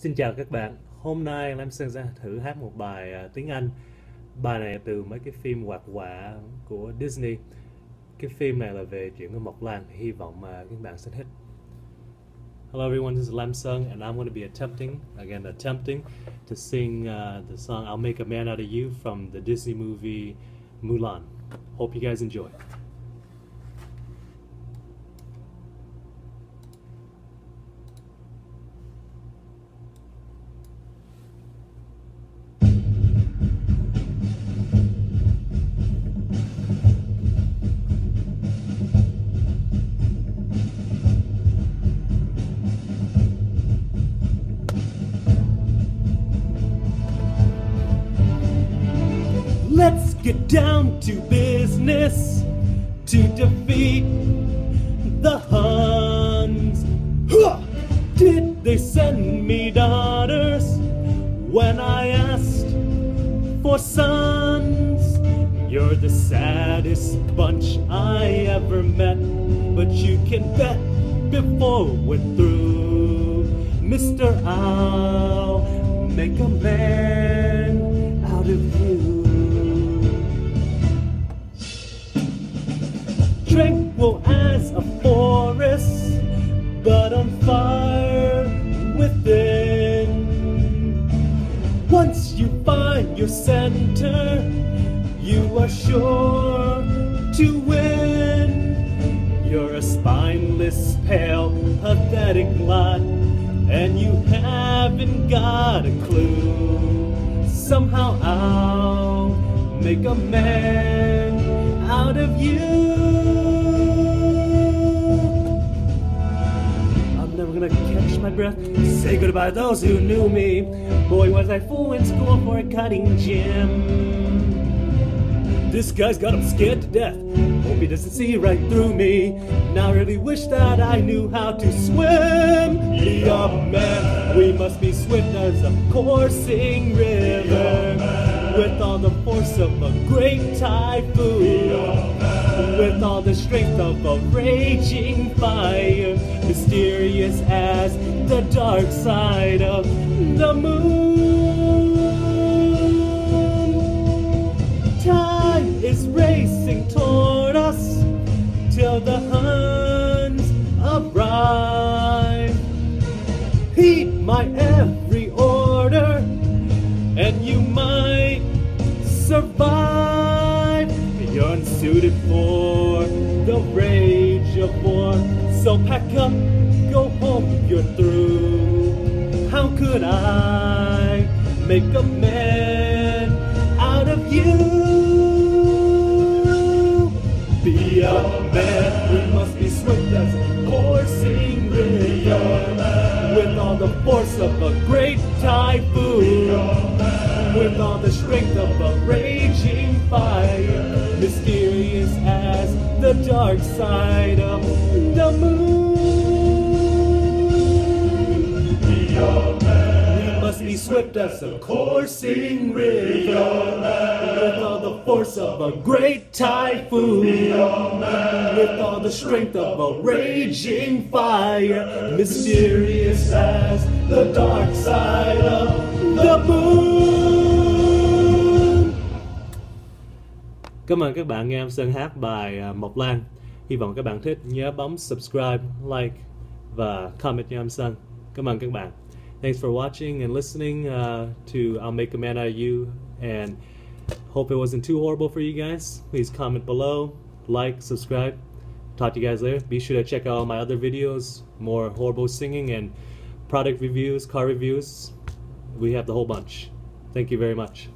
Xin chào các bạn, hôm nay Lam Sơn sẽ thử hát một bài à, tiếng Anh. Bài này từ mấy cái phim hoạt họa của Disney. Cái phim này là về chuyện của Mộc Lan, hy vọng mà các bạn sẽ thích. Hello everyone, this is Lam Sung and I'm going to be attempting, again attempting to sing uh, the song I'll Make a Man Out of You from the Disney movie Mulan. Hope you guys enjoy. Let's get down to business to defeat the Huns. Did they send me daughters when I asked for sons? You're the saddest bunch I ever met, but you can bet before we're through, Mister, I'll make a man out of you. Center, you are sure to win. You're a spineless, pale, pathetic lot, and you haven't got a clue. Somehow I'll make a man out of you. My breath. Say goodbye to those who knew me. Boy, was I fool in school for a cutting gym. This guy's got him scared to death. Hope he doesn't see right through me. Now I really wish that I knew how to swim. Young man, we must be swift as a coursing river. With all the force of a great typhoon. With all the strength of a raging fire. Mysterious as the dark side of the moon. Time is racing toward us till the Huns arrive. Heed my every order, and you might survive. You're unsuited for the rage of war. So pack up, go home, you're through. How could I make a man out of you? Be a man, we must be swift as coursing river. With all the force of a great typhoon. With all the strength of a raging fire. Mysterious as the dark side of the moon. We must be swift as a coursing river. With all the force of a great typhoon. With all the strength of a raging fire. Mysterious as the dark side of the moon. Cảm ơn các bạn nghe em Sơn hát bài Mộc Lan. Hy vọng các bạn thích. Nhớ bấm subscribe, like và comment cho em Sơn. Cảm ơn các bạn. Thanks for watching and listening uh, to I'll Make a Man Out of You and hope it wasn't too horrible for you guys. Please comment below, like, subscribe. Talk to you guys later. Be sure to check out all my other videos, more horrible singing and product reviews, car reviews. We have the whole bunch. Thank you very much.